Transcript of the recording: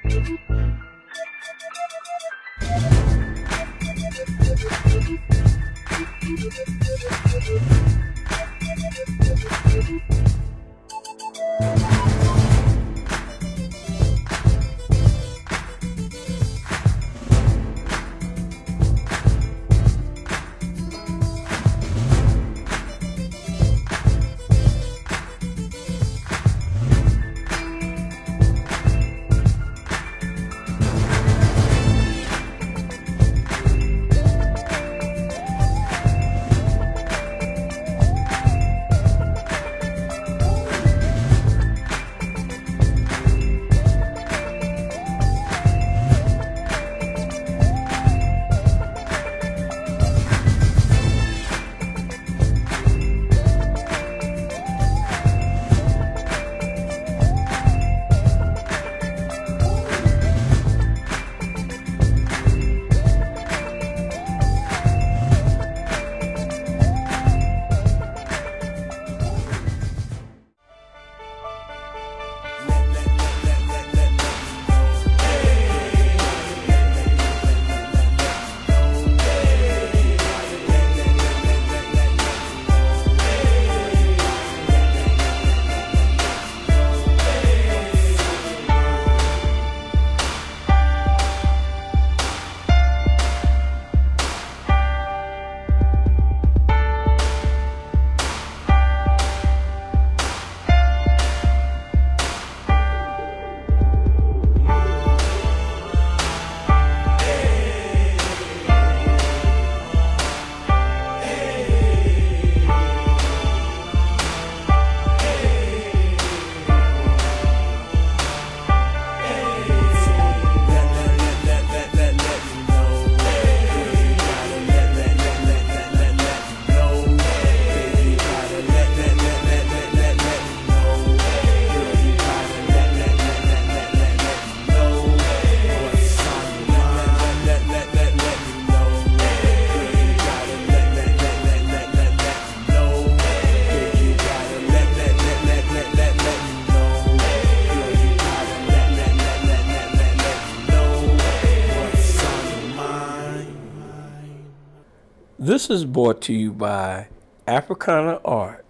Thank you. This is brought to you by Africana Art.